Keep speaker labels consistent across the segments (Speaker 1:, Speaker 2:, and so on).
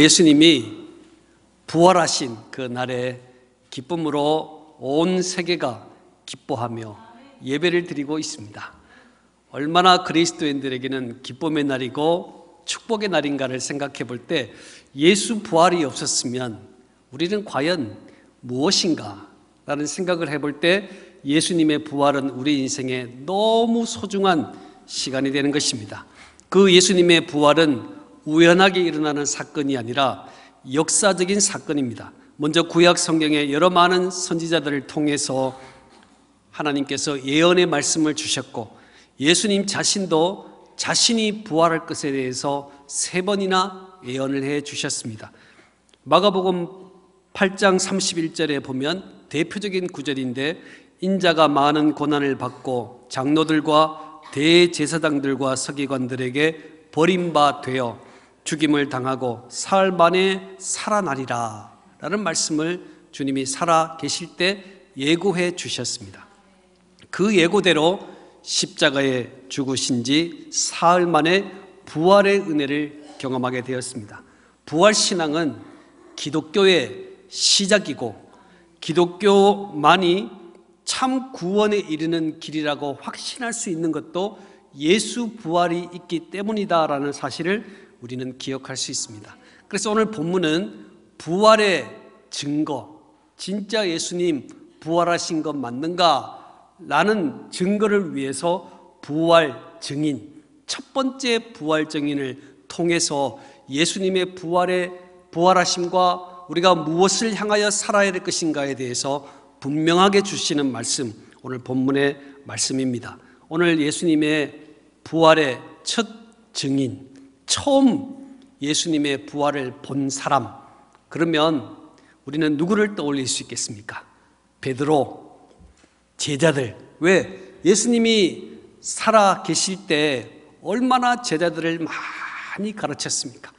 Speaker 1: 예수님이 부활하신 그 날에 기쁨으로 온 세계가 기뻐하며 예배를 드리고 있습니다. 얼마나 그리스도인들에게는 기쁨의 날이고 축복의 날인가를 생각해 볼 때 예수 부활이 없었으면 우리는 과연 무엇인가? 라는 생각을 해볼 때 예수님의 부활은 우리 인생에 너무 소중한 시간이 되는 것입니다. 그 예수님의 부활은 우연하게 일어나는 사건이 아니라 역사적인 사건입니다. 먼저 구약 성경에 여러 많은 선지자들을 통해서 하나님께서 예언의 말씀을 주셨고 예수님 자신도 자신이 부활할 것에 대해서 세 번이나 예언을 해 주셨습니다. 마가복음 8장 31절에 보면 대표적인 구절인데 인자가 많은 고난을 받고 장로들과 대제사장들과 서기관들에게 버림바 되어 죽임을 당하고 사흘 만에 살아나리라 라는 말씀을 주님이 살아 계실 때 예고해 주셨습니다. 그 예고대로 십자가에 죽으신 지 사흘 만에 부활의 은혜를 경험하게 되었습니다. 부활 신앙은 기독교의 시작이고 기독교만이 참 구원에 이르는 길이라고 확신할 수 있는 것도 예수 부활이 있기 때문이다라는 사실을 우리는 기억할 수 있습니다. 그래서 오늘 본문은 부활의 증거, 진짜 예수님 부활하신 것 맞는가? 라는 증거를 위해서 부활 증인, 첫 번째 부활 증인을 통해서 예수님의 부활의 부활하심과 우리가 무엇을 향하여 살아야 될 것인가에 대해서 분명하게 주시는 말씀, 오늘 본문의 말씀입니다. 오늘 예수님의 부활의 첫 증인, 처음 예수님의 부활을 본 사람, 그러면 우리는 누구를 떠올릴 수 있겠습니까? 베드로, 제자들. 왜? 예수님이 살아 계실 때 얼마나 제자들을 많이 가르쳤습니까?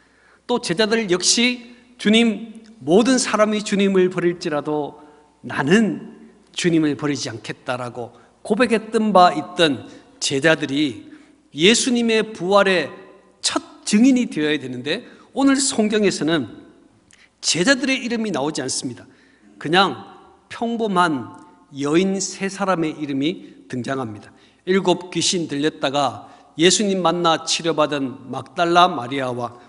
Speaker 1: 또 제자들 역시 주님, 모든 사람이 주님을 버릴지라도 나는 주님을 버리지 않겠다라고 고백했던 바 있던 제자들이 예수님의 부활의 첫 증인이 되어야 되는데 오늘 성경에서는 제자들의 이름이 나오지 않습니다. 그냥 평범한 여인 세 사람의 이름이 등장합니다. 일곱 귀신 들렸다가 예수님 만나 치료받은 막달라 마리아와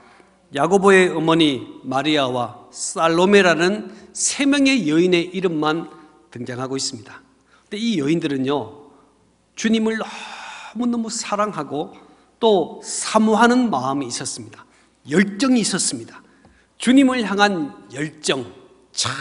Speaker 1: 야고보의 어머니 마리아와 살로메라는 세 명의 여인의 이름만 등장하고 있습니다. 근데 이 여인들은요, 주님을 너무너무 사랑하고 또 사모하는 마음이 있었습니다. 열정이 있었습니다. 주님을 향한 열정 참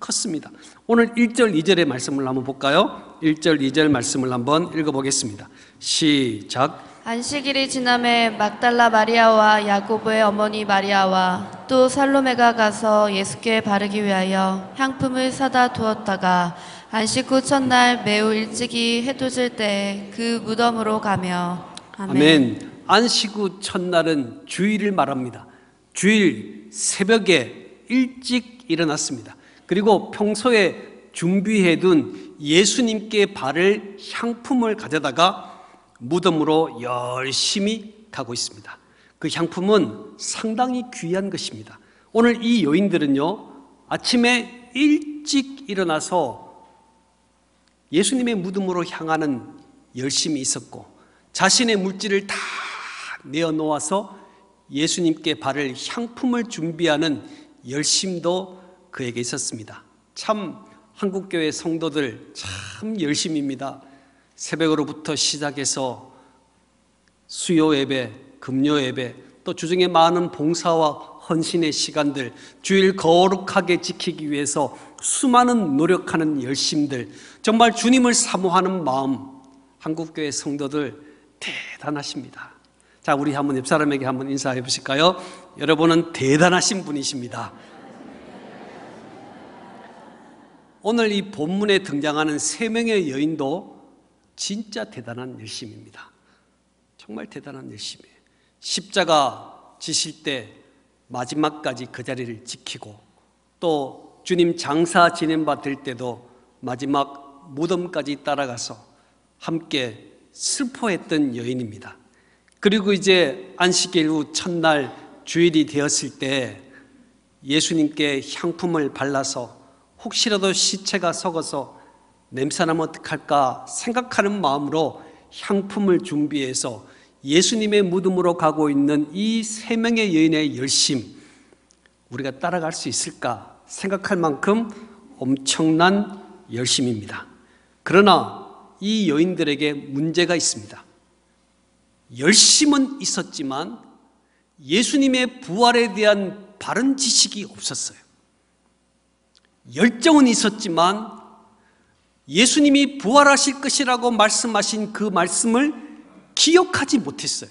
Speaker 1: 컸습니다. 오늘 1절, 2절의 말씀을 한번 볼까요? 1절, 2절 말씀을 한번 읽어보겠습니다. 시작.
Speaker 2: 안식일이 지남에 막달라 마리아와 야고보의 어머니 마리아와 또 살로메가 가서 예수께 바르기 위하여 향품을 사다 두었다가 안식 후 첫날 매우 일찍이 질때그 무덤으로 가며
Speaker 1: 아멘. 안식 후 첫날은 주일을 말합니다. 주일 새벽에 일찍 일어났습니다. 그리고 평소에 준비해둔 예수님께 바를 향품을 가져다가 무덤으로 열심히 가고 있습니다. 그 향품은 상당히 귀한 것입니다. 오늘 이 여인들은요, 아침에 일찍 일어나서 예수님의 무덤으로 향하는 열심이 있었고, 자신의 물질을 다 내어놓아서 예수님께 바를 향품을 준비하는 열심도 그에게 있었습니다. 참 한국교회 성도들 참 열심입니다. 새벽으로부터 시작해서 수요 예배, 금요 예배, 또 주중에 많은 봉사와 헌신의 시간들, 주일 거룩하게 지키기 위해서 수많은 노력하는 열심들, 정말 주님을 사모하는 마음, 한국교회 성도들 대단하십니다. 자, 우리 한번 옆 사람에게 한번 인사해 보실까요? 여러분은 대단하신 분이십니다. 오늘 이 본문에 등장하는 세 명의 여인도 진짜 대단한 열심입니다. 정말 대단한 열심이에요. 십자가 지실 때 마지막까지 그 자리를 지키고 또 주님 장사 지낸 받을 때도 마지막 무덤까지 따라가서 함께 슬퍼했던 여인입니다. 그리고 이제 안식일 후 첫날 주일이 되었을 때 예수님께 향품을 발라서 혹시라도 시체가 썩어서 냄새나면 어떡할까 생각하는 마음으로 향품을 준비해서 예수님의 무덤으로 가고 있는 이 세 명의 여인의 열심 우리가 따라갈 수 있을까 생각할 만큼 엄청난 열심입니다. 그러나 이 여인들에게 문제가 있습니다. 열심은 있었지만 예수님의 부활에 대한 바른 지식이 없었어요. 열정은 있었지만 예수님이 부활하실 것이라고 말씀하신 그 말씀을 기억하지 못했어요.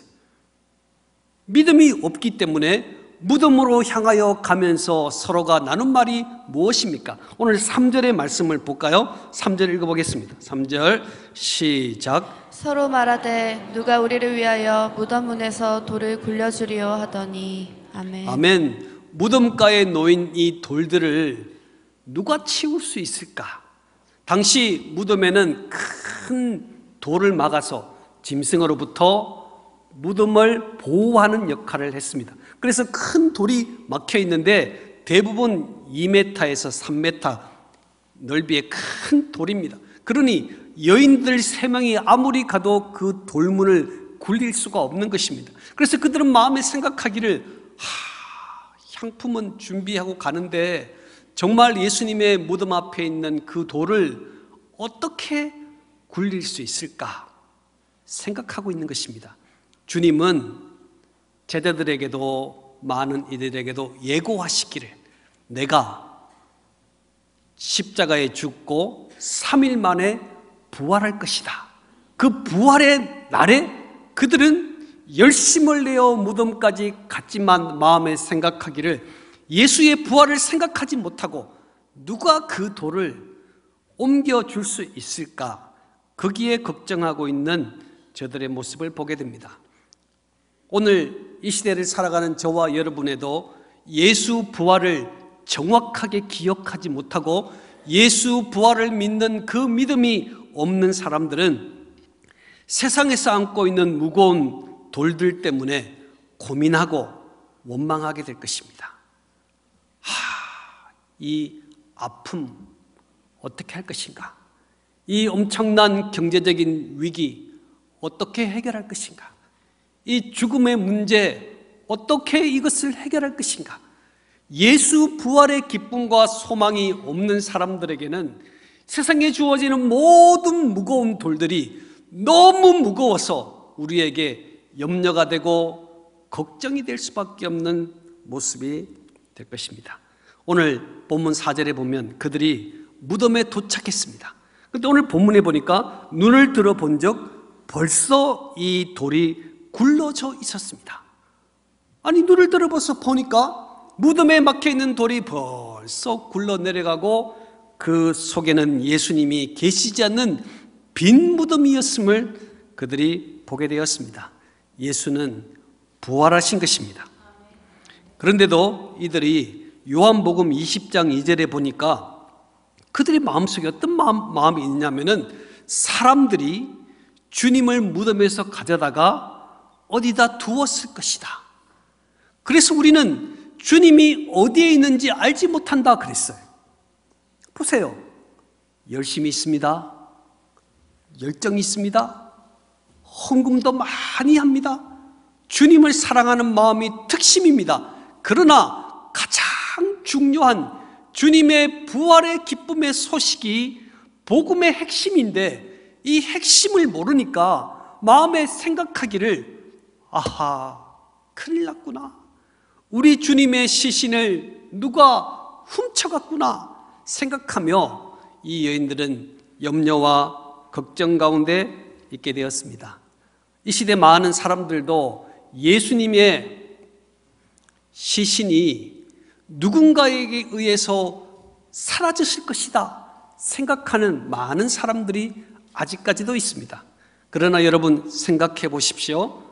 Speaker 1: 믿음이 없기 때문에 무덤으로 향하여 가면서 서로가 나눈 말이 무엇입니까? 오늘 3절의 말씀을 볼까요? 3절 읽어보겠습니다. 3절 시작.
Speaker 2: 서로 말하되 누가 우리를 위하여 무덤 문에서 돌을 굴려주리요 하더니 아멘.
Speaker 1: 아멘. 무덤가에 놓인 이 돌들을 누가 치울 수 있을까? 당시 무덤에는 큰 돌을 막아서 짐승으로부터 무덤을 보호하는 역할을 했습니다. 그래서 큰 돌이 막혀 있는데 대부분 2m에서 3m 넓이의 큰 돌입니다. 그러니 여인들 세 명이 아무리 가도 그 돌문을 굴릴 수가 없는 것입니다. 그래서 그들은 마음에 생각하기를 하, 향품은 준비하고 가는데 정말 예수님의 무덤 앞에 있는 그 돌을 어떻게 굴릴 수 있을까 생각하고 있는 것입니다. 주님은 제자들에게도 많은 이들에게도 예고하시기를 내가 십자가에 죽고 3일 만에 부활할 것이다. 그 부활의 날에 그들은 열심을 내어 무덤까지 갔지만 마음에 생각하기를 예수의 부활을 생각하지 못하고 누가 그 돌을 옮겨줄 수 있을까? 거기에 걱정하고 있는 저들의 모습을 보게 됩니다. 오늘 이 시대를 살아가는 저와 여러분에도 예수 부활을 정확하게 기억하지 못하고 예수 부활을 믿는 그 믿음이 없는 사람들은 세상에서 안고 있는 무거운 돌들 때문에 고민하고 원망하게 될 것입니다. 하, 이 아픔 어떻게 할 것인가? 이 엄청난 경제적인 위기 어떻게 해결할 것인가? 이 죽음의 문제 어떻게 이것을 해결할 것인가? 예수 부활의 기쁨과 소망이 없는 사람들에게는 세상에 주어지는 모든 무거운 돌들이 너무 무거워서 우리에게 염려가 되고 걱정이 될 수밖에 없는 모습이 될 것입니다. 오늘 본문 4절에 보면 그들이 무덤에 도착했습니다. 근데 오늘 본문에 보니까 눈을 들어 본 적 벌써 이 돌이 굴러져 있었습니다. 아니 눈을 들어봐서 보니까 무덤에 막혀 있는 돌이 벌써 굴러 내려가고 그 속에는 예수님이 계시지 않는 빈 무덤이었음을 그들이 보게 되었습니다. 예수는 부활하신 것입니다. 그런데도 이들이 요한복음 20장 2절에 보니까 그들의 마음속에 어떤 마음, 마음이 있냐면은 사람들이 주님을 무덤에서 가져다가 어디다 두었을 것이다. 그래서 우리는 주님이 어디에 있는지 알지 못한다 그랬어요. 보세요. 열심히 있습니다. 열정이 있습니다. 헌금도 많이 합니다. 주님을 사랑하는 마음이 특심입니다. 그러나 가장 중요한 주님의 부활의 기쁨의 소식이 복음의 핵심인데 이 핵심을 모르니까 마음에 생각하기를 아하 큰일 났구나. 우리 주님의 시신을 누가 훔쳐갔구나 생각하며 이 여인들은 염려와 걱정 가운데 있게 되었습니다. 이 시대 많은 사람들도 예수님의 시신이 누군가에게 의해서 사라졌을 것이다 생각하는 많은 사람들이 아직까지도 있습니다. 그러나 여러분 생각해 보십시오.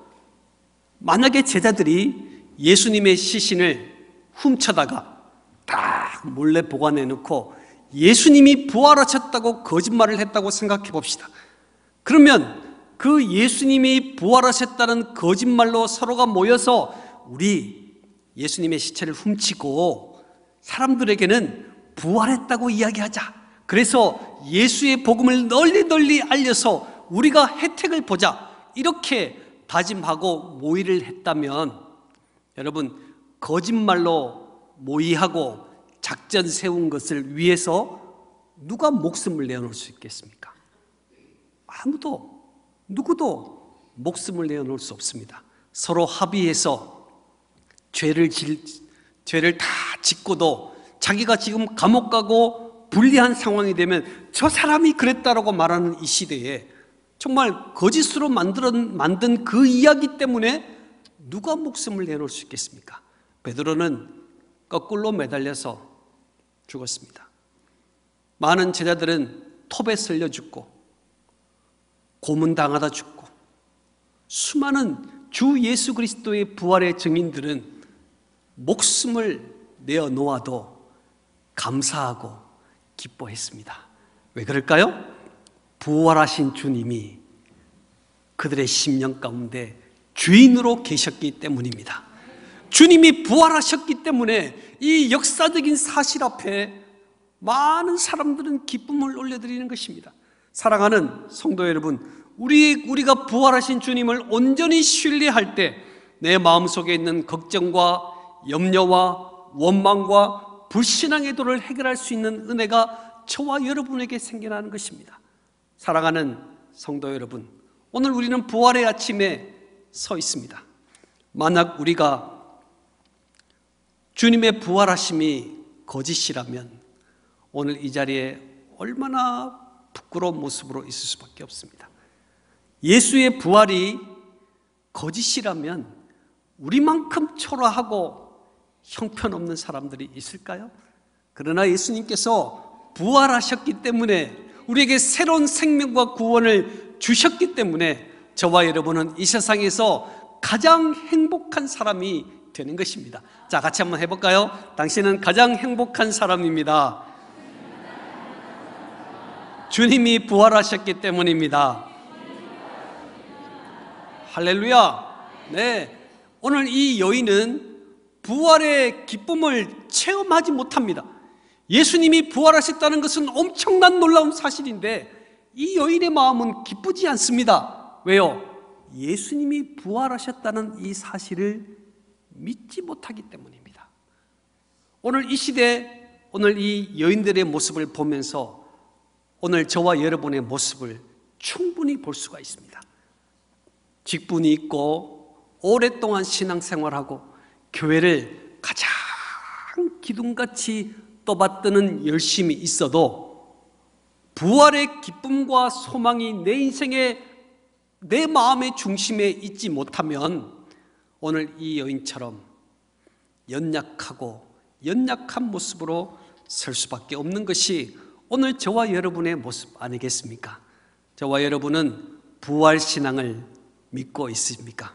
Speaker 1: 만약에 제자들이 예수님의 시신을 훔쳐다가 딱 몰래 보관해 놓고 예수님이 부활하셨다고 거짓말을 했다고 생각해 봅시다. 그러면 그 예수님이 부활하셨다는 거짓말로 서로가 모여서 우리 예수님의 시체를 훔치고 사람들에게는 부활했다고 이야기하자. 그래서 예수의 복음을 널리 널리 알려서 우리가 혜택을 보자. 이렇게 다짐하고 모의를 했다면 여러분 거짓말로 모의하고 작전 세운 것을 위해서 누가 목숨을 내어놓을 수 있겠습니까? 아무도 누구도 목숨을 내어놓을 수 없습니다. 서로 합의해서 죄를 질, 죄를 다 짓고도 자기가 지금 감옥 가고 불리한 상황이 되면 저 사람이 그랬다라고 말하는 이 시대에 정말 거짓으로 만들어, 만든 그 이야기 때문에 누가 목숨을 내놓을 수 있겠습니까? 베드로는 거꾸로 매달려서 죽었습니다. 많은 제자들은 톱에 쓸려 죽고 고문당하다 죽고 수많은 주 예수 그리스도의 부활의 증인들은 목숨을 내어 놓아도 감사하고 기뻐했습니다. 왜 그럴까요? 부활하신 주님이 그들의 심령 가운데 주인으로 계셨기 때문입니다. 주님이 부활하셨기 때문에 이 역사적인 사실 앞에 많은 사람들은 기쁨을 올려드리는 것입니다. 사랑하는 성도 여러분, 우리 우리가 부활하신 주님을 온전히 신뢰할 때 내 마음속에 있는 걱정과 염려와 원망과 불신앙의 도를 해결할 수 있는 은혜가 저와 여러분에게 생겨나는 것입니다. 사랑하는 성도 여러분, 오늘 우리는 부활의 아침에 서 있습니다. 만약 우리가 주님의 부활하심이 거짓이라면 오늘 이 자리에 얼마나 부끄러운 모습으로 있을 수밖에 없습니다. 예수의 부활이 거짓이라면 우리만큼 초라하고 형편없는 사람들이 있을까요? 그러나 예수님께서 부활하셨기 때문에 우리에게 새로운 생명과 구원을 주셨기 때문에 저와 여러분은 이 세상에서 가장 행복한 사람이 되는 것입니다. 자, 같이 한번 해볼까요? 당신은 가장 행복한 사람입니다. 주님이 부활하셨기 때문입니다. 할렐루야. 네. 오늘 이 여인은 부활의 기쁨을 체험하지 못합니다. 예수님이 부활하셨다는 것은 엄청난 놀라운 사실인데 이 여인의 마음은 기쁘지 않습니다. 왜요? 예수님이 부활하셨다는 이 사실을 믿지 못하기 때문입니다. 오늘 이 시대, 오늘 이 여인들의 모습을 보면서 오늘 저와 여러분의 모습을 충분히 볼 수가 있습니다. 직분이 있고 오랫동안 신앙생활하고 교회를 가장 기둥같이 떠받드는 열심이 있어도 부활의 기쁨과 소망이 내 인생의 내 마음의 중심에 있지 못하면 오늘 이 여인처럼 연약하고 연약한 모습으로 설 수밖에 없는 것이 오늘 저와 여러분의 모습 아니겠습니까? 저와 여러분은 부활 신앙을 믿고 있습니까?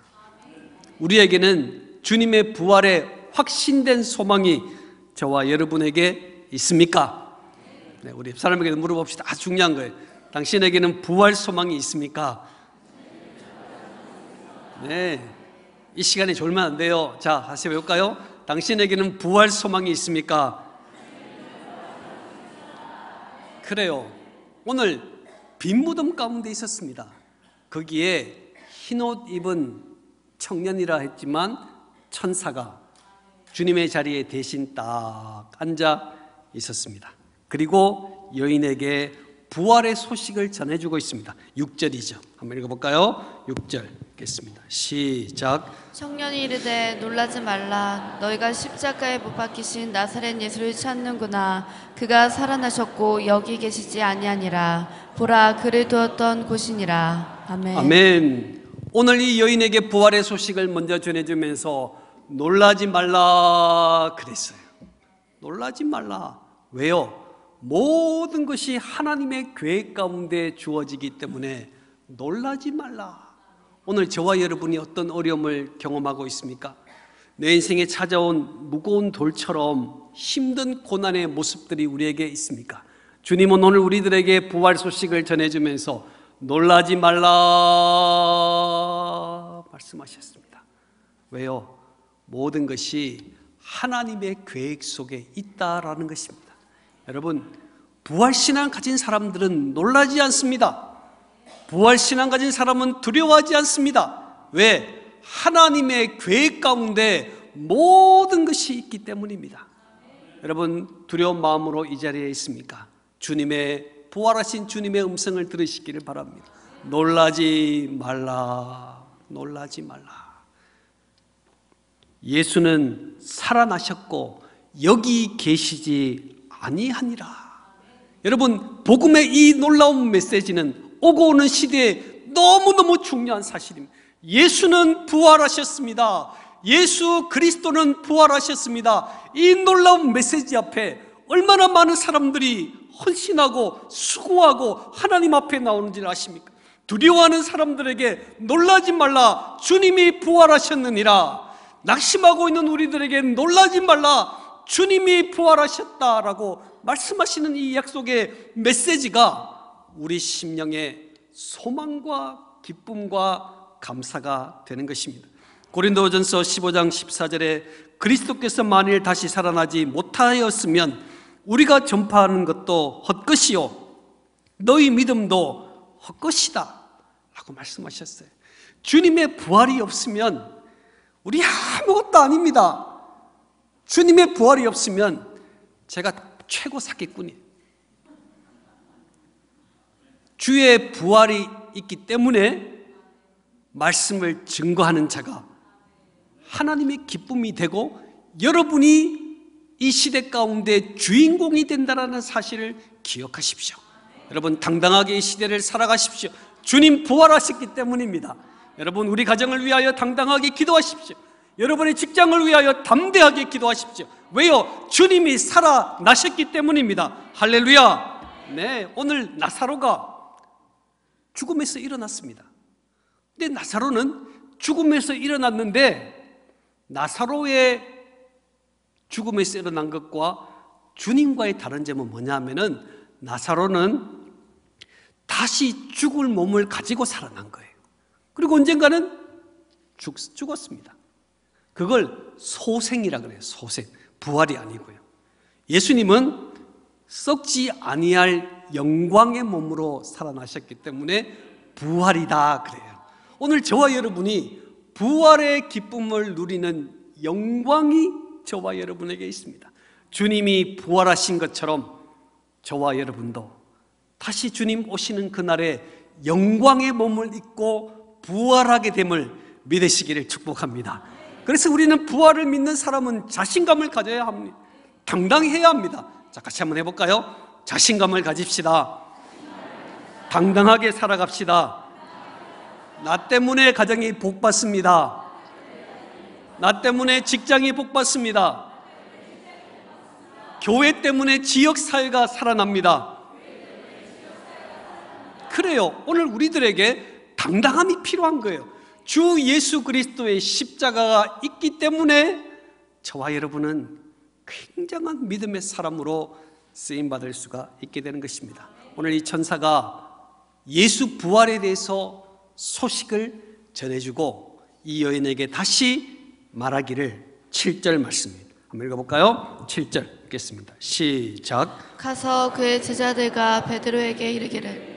Speaker 1: 우리에게는 주님의 부활에 확신된 소망이 저와 여러분에게 있습니까? 네, 우리 사람에게 물어봅시다. 아주 중요한 거예요. 당신에게는 부활 소망이 있습니까? 네. 이 시간에 졸면 안 돼요. 자, 다시 배울까요? 당신에게는 부활 소망이 있습니까? 그래요. 오늘 빈 무덤 가운데 있었습니다. 거기에 흰 옷 입은 청년이라 했지만 천사가 주님의 자리에 대신 딱 앉아 있었습니다. 그리고 여인에게 부활의 소식을 전해주고 있습니다. 6절이죠. 한번 읽어볼까요? 6절 읽겠습니다. 시작.
Speaker 2: 청년이 이르되 놀라지 말라 너희가 십자가에 못 박히신 나사렛 예수를 찾는구나 그가 살아나셨고 여기 계시지 아니하니라 보라 그를 두었던 곳이니라 아멘.
Speaker 1: 아멘. 오늘 이 여인에게 부활의 소식을 먼저 전해주면서 놀라지 말라 그랬어요. 놀라지 말라. 왜요? 모든 것이 하나님의 계획 가운데 주어지기 때문에 놀라지 말라. 오늘 저와 여러분이 어떤 어려움을 경험하고 있습니까? 내 인생에 찾아온 무거운 돌처럼 힘든 고난의 모습들이 우리에게 있습니까? 주님은 오늘 우리들에게 부활 소식을 전해주면서 놀라지 말라 말씀하셨습니다. 왜요? 모든 것이 하나님의 계획 속에 있다라는 것입니다. 여러분, 부활신앙 가진 사람들은 놀라지 않습니다. 부활신앙 가진 사람은 두려워하지 않습니다. 왜? 하나님의 계획 가운데 모든 것이 있기 때문입니다. 여러분, 두려운 마음으로 이 자리에 있습니까? 주님의, 부활하신 주님의 음성을 들으시기를 바랍니다. 놀라지 말라, 놀라지 말라. 예수는 살아나셨고 여기 계시지 아니하니라. 여러분, 복음의 이 놀라운 메시지는 오고 오는 시대에 너무너무 중요한 사실입니다. 예수는 부활하셨습니다. 예수 그리스도는 부활하셨습니다. 이 놀라운 메시지 앞에 얼마나 많은 사람들이 헌신하고 수고하고 하나님 앞에 나오는지를 아십니까? 두려워하는 사람들에게 놀라지 말라. 주님이 부활하셨느니라. 낙심하고 있는 우리들에게 놀라지 말라. 주님이 부활하셨다라고 말씀하시는 이 약속의 메시지가 우리 심령의 소망과 기쁨과 감사가 되는 것입니다. 고린도전서 15장 14절에 그리스도께서 만일 다시 살아나지 못하였으면 우리가 전파하는 것도 헛것이요 너희 믿음도 헛것이다 라고 말씀하셨어요. 주님의 부활이 없으면 우리 아무것도 아닙니다. 주님의 부활이 없으면 제가 최고 사기꾼이에요. 주의 부활이 있기 때문에 말씀을 증거하는 자가 하나님의 기쁨이 되고 여러분이 이 시대 가운데 주인공이 된다라는 사실을 기억하십시오. 여러분 당당하게 이 시대를 살아가십시오. 주님 부활하셨기 때문입니다. 여러분 우리 가정을 위하여 당당하게 기도하십시오. 여러분의 직장을 위하여 담대하게 기도하십시오. 왜요? 주님이 살아나셨기 때문입니다. 할렐루야. 네, 오늘 나사로가 죽음에서 일어났습니다. 근데 나사로는 죽음에서 일어났는데 나사로의 죽음에서 일어난 것과 주님과의 다른 점은 뭐냐 하면은 나사로는 다시 죽을 몸을 가지고 살아난 거예요. 그리고 언젠가는 죽, 죽었습니다. 그걸 소생이라 그래요. 소생. 부활이 아니고요. 예수님은 썩지 아니할 영광의 몸으로 살아나셨기 때문에 부활이다 그래요. 오늘 저와 여러분이 부활의 기쁨을 누리는 영광이 저와 여러분에게 있습니다. 주님이 부활하신 것처럼 저와 여러분도 다시 주님 오시는 그날에 영광의 몸을 입고 부활하게 됨을 믿으시기를 축복합니다. 그래서 우리는 부활을 믿는 사람은 자신감을 가져야 합니다. 당당해야 합니다. 자, 같이 한번 해볼까요? 자신감을 가집시다. 당당하게 살아갑시다. 나 때문에 가정이 복 받습니다. 나 때문에 직장이 복 받습니다. 교회 때문에 지역 사회가 살아납니다. 그래요. 오늘 우리들에게 당당함이 필요한 거예요. 주 예수 그리스도의 십자가가 있기 때문에 저와 여러분은 굉장한 믿음의 사람으로 쓰임 받을 수가 있게 되는 것입니다. 오늘 이 천사가 예수 부활에 대해서 소식을 전해주고 이 여인에게 다시 말하기를 7절 말씀입니다. 한번 읽어볼까요? 7절 읽겠습니다. 시작.
Speaker 2: 가서 그의 제자들과 베드로에게 이르기를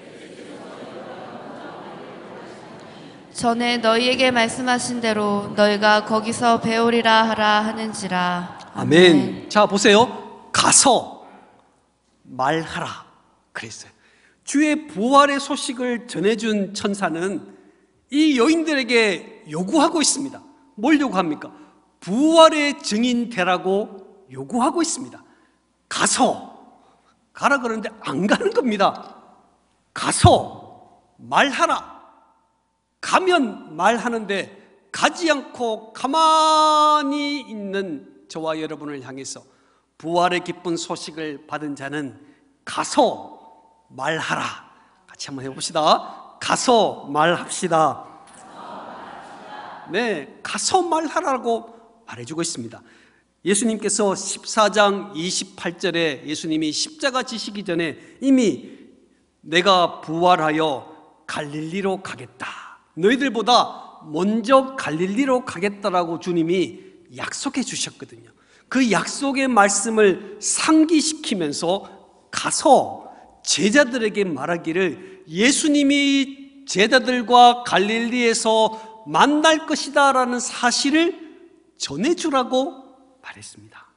Speaker 2: 전에 너희에게 말씀하신 대로 너희가 거기서 배우리라 하라 하는지라
Speaker 1: 아멘. 자, 보세요. 가서 말하라. 그랬어요. 주의 부활의 소식을 전해준 천사는 이 여인들에게 요구하고 있습니다. 뭘 요구합니까? 부활의 증인 되라고 요구하고 있습니다. 가서 가라 그러는데 안 가는 겁니다. 가서 말하라. 가면 말하는데 가지 않고 가만히 있는 저와 여러분을 향해서 부활의 기쁜 소식을 받은 자는 가서 말하라. 같이 한번 해봅시다. 가서 말합시다. 네, 가서 말하라고 말해주고 있습니다. 예수님께서 14장 28절에 예수님이 십자가 지시기 전에 이미 내가 부활하여 갈릴리로 가겠다. 너희들보다 먼저 갈릴리로 가겠다라고 주님이 약속해 주셨거든요. 그 약속의 말씀을 상기시키면서 가서 제자들에게 말하기를 예수님이 제자들과 갈릴리에서 만날 것이다 라는 사실을 전해주라고 말했습니다.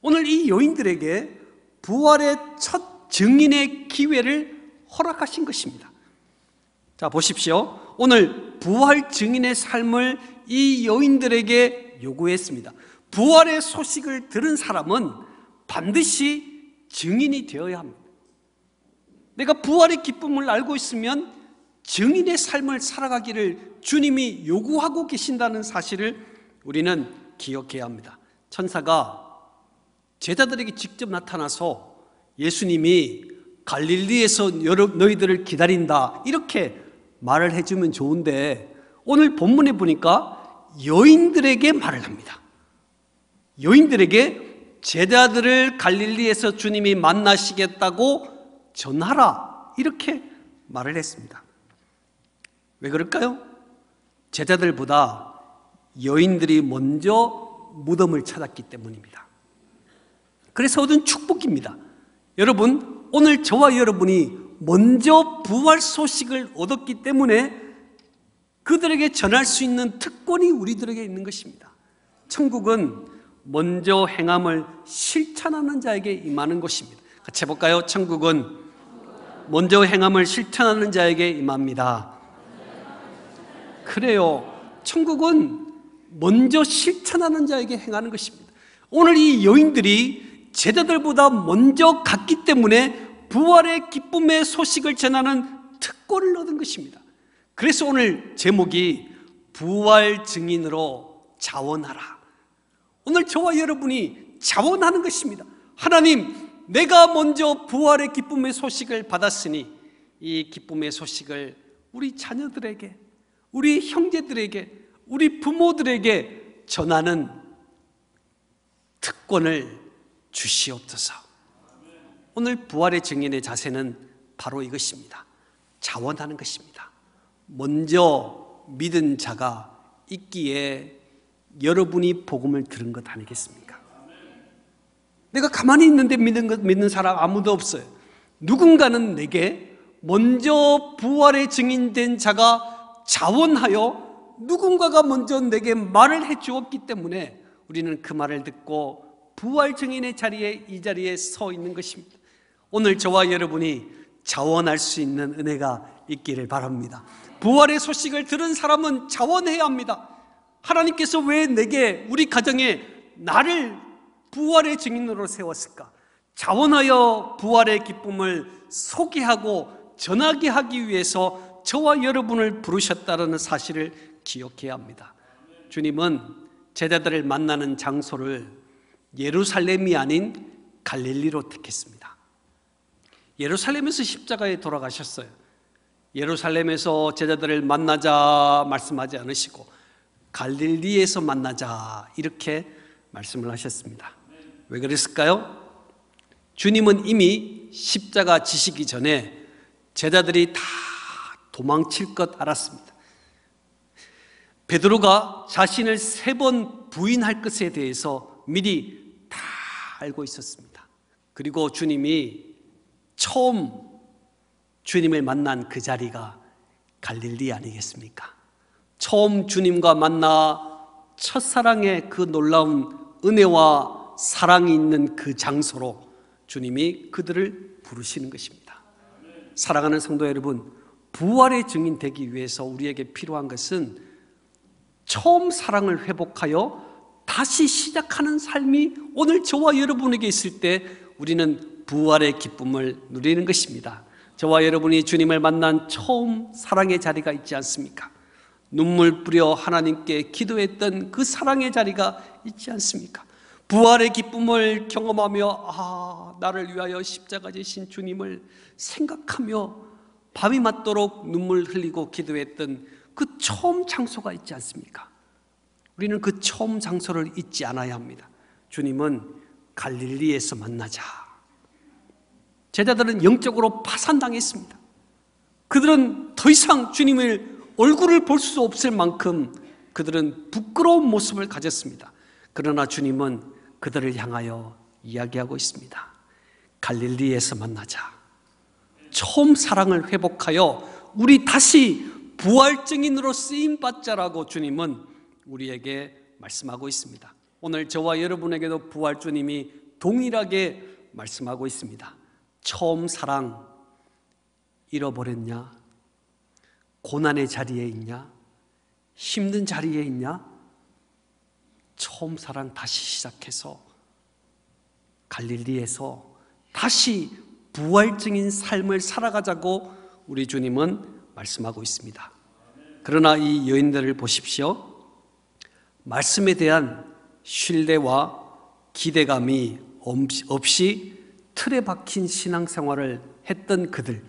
Speaker 1: 오늘 이 여인들에게 부활의 첫 증인의 기회를 허락하신 것입니다. 자, 보십시오. 오늘 부활 증인의 삶을 이 여인들에게 요구했습니다. 부활의 소식을 들은 사람은 반드시 증인이 되어야 합니다. 내가 부활의 기쁨을 알고 있으면 증인의 삶을 살아가기를 주님이 요구하고 계신다는 사실을 우리는 기억해야 합니다. 천사가 제자들에게 직접 나타나서 예수님이 갈릴리에서 너희들을 기다린다 이렇게 말을 해주면 좋은데 오늘 본문에 보니까 여인들에게 말을 합니다. 여인들에게 제자들을 갈릴리에서 주님이 만나시겠다고 전하라 이렇게 말을 했습니다. 왜 그럴까요? 제자들보다 여인들이 먼저 무덤을 찾았기 때문입니다. 그래서 얻은 축복입니다. 여러분, 오늘 저와 여러분이 먼저 부활 소식을 얻었기 때문에 그들에게 전할 수 있는 특권이 우리들에게 있는 것입니다. 천국은 먼저 행함을 실천하는 자에게 임하는 것입니다. 같이 해볼까요? 천국은 먼저 행함을 실천하는 자에게 임합니다. 그래요. 천국은 먼저 실천하는 자에게 행하는 것입니다. 오늘 이 여인들이 제자들보다 먼저 갔기 때문에 부활의 기쁨의 소식을 전하는 특권을 얻은 것입니다. 그래서 오늘 제목이 부활 증인으로 자원하라. 오늘 저와 여러분이 자원하는 것입니다. 하나님, 내가 먼저 부활의 기쁨의 소식을 받았으니 이 기쁨의 소식을 우리 자녀들에게, 우리 형제들에게, 우리 부모들에게 전하는 특권을 주시옵소서. 오늘 부활의 증인의 자세는 바로 이것입니다. 자원하는 것입니다. 먼저 믿은 자가 있기에 여러분이 복음을 들은 것 아니겠습니까? 내가 가만히 있는데 믿는 것 믿는 사람 아무도 없어요. 누군가는 내게 먼저 부활의 증인된 자가 자원하여 누군가가 먼저 내게 말을 해 주었기 때문에 우리는 그 말을 듣고 부활 증인의 자리에 이 자리에 서 있는 것입니다. 오늘 저와 여러분이 자원할 수 있는 은혜가 있기를 바랍니다. 부활의 소식을 들은 사람은 자원해야 합니다. 하나님께서 왜 내게 우리 가정에 나를 부활의 증인으로 세웠을까? 자원하여 부활의 기쁨을 소개하고 전하게 하기 위해서 저와 여러분을 부르셨다는 사실을 기억해야 합니다. 주님은 제자들을 만나는 장소를 예루살렘이 아닌 갈릴리로 택했습니다. 예루살렘에서 십자가에 돌아가셨어요. 예루살렘에서 제자들을 만나자 말씀하지 않으시고 갈릴리에서 만나자 이렇게 말씀을 하셨습니다. 왜 그랬을까요? 주님은 이미 십자가 지시기 전에 제자들이 다 도망칠 것 알았습니다. 베드로가 자신을 세 번 부인할 것에 대해서 미리 다 알고 있었습니다. 그리고 주님이 처음 주님을 만난 그 자리가 갈릴리 아니겠습니까? 처음 주님과 만나 첫사랑의 그 놀라운 은혜와 사랑이 있는 그 장소로 주님이 그들을 부르시는 것입니다. 사랑하는 성도 여러분, 부활의 증인 되기 위해서 우리에게 필요한 것은 처음 사랑을 회복하여 다시 시작하는 삶이 오늘 저와 여러분에게 있을 때 우리는 부활의 기쁨을 누리는 것입니다. 저와 여러분이 주님을 만난 처음 사랑의 자리가 있지 않습니까? 눈물 뿌려 하나님께 기도했던 그 사랑의 자리가 있지 않습니까? 부활의 기쁨을 경험하며 아 나를 위하여 십자가 지신 주님을 생각하며 밤이 맞도록 눈물 흘리고 기도했던 그 처음 장소가 있지 않습니까? 우리는 그 처음 장소를 잊지 않아야 합니다. 주님은 갈릴리에서 만나자. 제자들은 영적으로 파산당했습니다. 그들은 더 이상 주님을 얼굴을 볼 수 없을 만큼 그들은 부끄러운 모습을 가졌습니다. 그러나 주님은 그들을 향하여 이야기하고 있습니다. 갈릴리에서 만나자. 처음 사랑을 회복하여 우리 다시 부활 증인으로 쓰임 받자라고 주님은 우리에게 말씀하고 있습니다. 오늘 저와 여러분에게도 부활 주님이 동일하게 말씀하고 있습니다. 처음 사랑 잃어버렸냐? 고난의 자리에 있냐? 힘든 자리에 있냐? 처음 사랑 다시 시작해서 갈릴리에서 다시 부활증인 삶을 살아가자고 우리 주님은 말씀하고 있습니다. 그러나 이 여인들을 보십시오. 말씀에 대한 신뢰와 기대감이 없이 틀에 박힌 신앙생활을 했던 그들,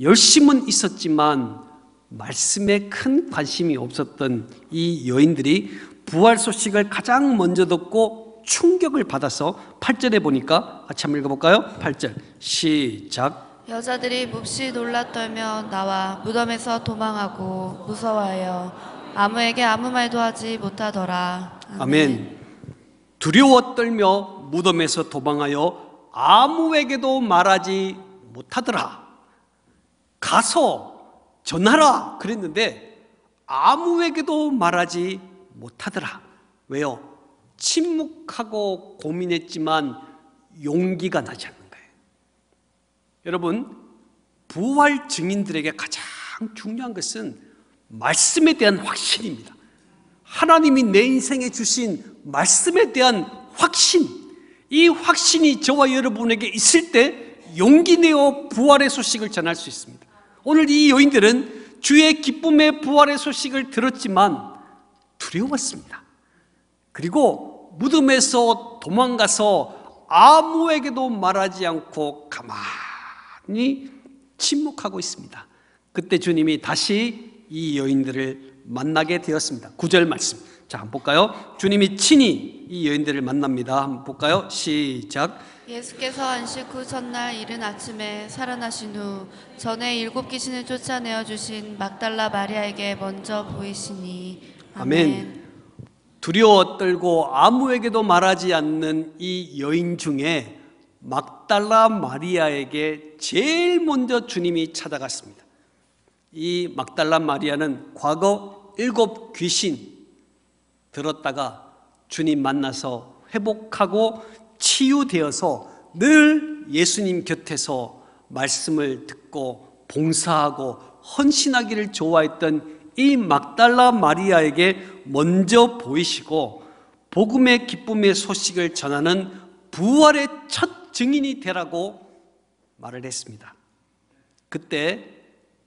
Speaker 1: 열심은 있었지만 말씀에 큰 관심이 없었던 이 여인들이 부활 소식을 가장 먼저 듣고 충격을 받아서 8절에 보니까 같이 한번 읽어볼까요? 8절. 시작.
Speaker 2: 여자들이 몹시 놀라 떨며 나와 무덤에서 도망하고 무서워하여 아무에게 아무 말도 하지 못하더라.
Speaker 1: 아멘. 두려워 떨며 무덤에서 도망하여 아무에게도 말하지 못하더라 가서 전하라 그랬는데 아무에게도 말하지 못하더라 왜요? 침묵하고 고민했지만 용기가 나지 않는 거예요. 여러분, 부활 증인들에게 가장 중요한 것은 말씀에 대한 확신입니다. 하나님이 내 인생에 주신 말씀에 대한 확신, 이 확신이 저와 여러분에게 있을 때 용기 내어 부활의 소식을 전할 수 있습니다. 오늘 이 여인들은 주의 기쁨의 부활의 소식을 들었지만 두려웠습니다. 그리고 무덤에서 도망가서 아무에게도 말하지 않고 가만히 침묵하고 있습니다. 그때 주님이 다시 이 여인들을 만나게 되었습니다. 구절 말씀. 자, 한번 볼까요? 주님이 친히 이 여인들을 만납니다. 한번 볼까요? 시작.
Speaker 2: 예수께서 안식 후 첫날 이른 아침에 살아나신 후 전에 일곱 귀신을 쫓아내어 주신 막달라 마리아에게 먼저 보이시니
Speaker 1: 아멘. 두려워 떨고 아무에게도 말하지 않는 이 여인 중에 막달라 마리아에게 제일 먼저 주님이 찾아갔습니다. 이 막달라 마리아는 과거 일곱 귀신 들었다가 주님 만나서 회복하고 치유되어서 늘 예수님 곁에서 말씀을 듣고 봉사하고 헌신하기를 좋아했던 이 막달라 마리아에게 먼저 보이시고 복음의 기쁨의 소식을 전하는 부활의 첫 증인이 되라고 말을 했습니다. 그때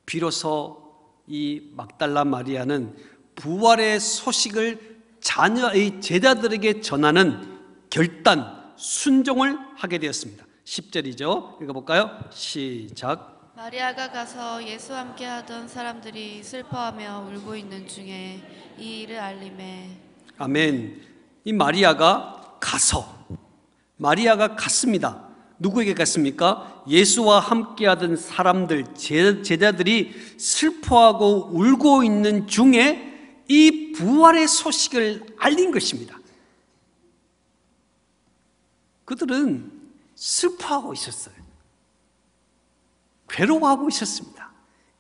Speaker 1: 비로소 이 막달라 마리아는 부활의 소식을 자녀의 제자들에게 전하는 결단, 순종을 하게 되었습니다. 10절이죠. 읽어볼까요? 시작.
Speaker 2: 마리아가 가서 예수와 함께 하던 사람들이 슬퍼하며 울고 있는 중에 이 일을 알림해
Speaker 1: 아멘. 이 마리아가 가서 마리아가 갔습니다. 누구에게 갔습니까? 예수와 함께 하던 사람들 제- 제자들이 슬퍼하고 울고 있는 중에 이 부활의 소식을 알린 것입니다. 그들은 슬퍼하고 있었어요. 괴로워하고 있었습니다.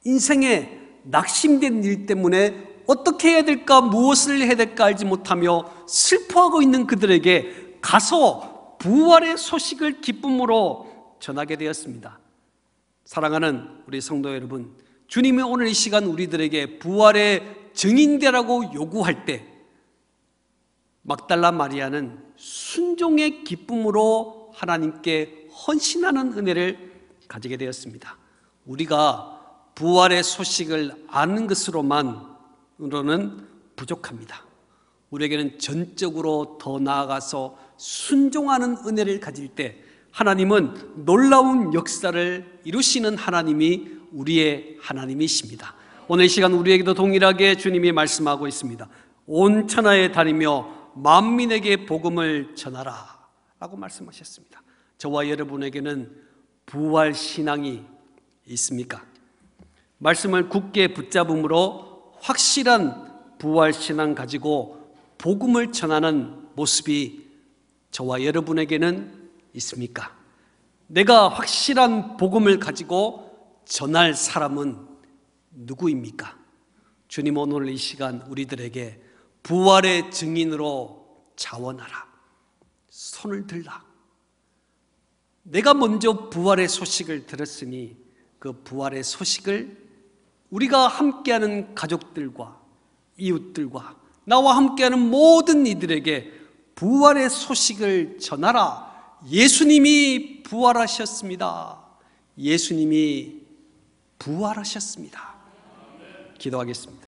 Speaker 1: 인생에 낙심된 일 때문에 어떻게 해야 될까, 무엇을 해야 될까 알지 못하며 슬퍼하고 있는 그들에게 가서 부활의 소식을 기쁨으로 전하게 되었습니다. 사랑하는 우리 성도 여러분, 주님이 오늘 이 시간 우리들에게 부활의 증인되라고 요구할 때 막달라 마리아는 순종의 기쁨으로 하나님께 헌신하는 은혜를 가지게 되었습니다. 우리가 부활의 소식을 아는 것으로만으로는 부족합니다. 우리에게는 전적으로 더 나아가서 순종하는 은혜를 가질 때 하나님은 놀라운 역사를 이루시는 하나님이 우리의 하나님이십니다. 오늘 이 시간 우리에게도 동일하게 주님이 말씀하고 있습니다. 온 천하에 다니며 만민에게 복음을 전하라 라고 말씀하셨습니다. 저와 여러분에게는 부활 신앙이 있습니까? 말씀을 굳게 붙잡음으로 확실한 부활 신앙 가지고 복음을 전하는 모습이 저와 여러분에게는 있습니까? 내가 확실한 복음을 가지고 전할 사람은 누구입니까? 주님 오늘 이 시간 우리들에게 부활의 증인으로 자원하라. 손을 들라. 내가 먼저 부활의 소식을 들었으니 그 부활의 소식을 우리가 함께하는 가족들과 이웃들과 나와 함께하는 모든 이들에게 부활의 소식을 전하라. 예수님이 부활하셨습니다. 예수님이 부활하셨습니다. 기도하겠습니다.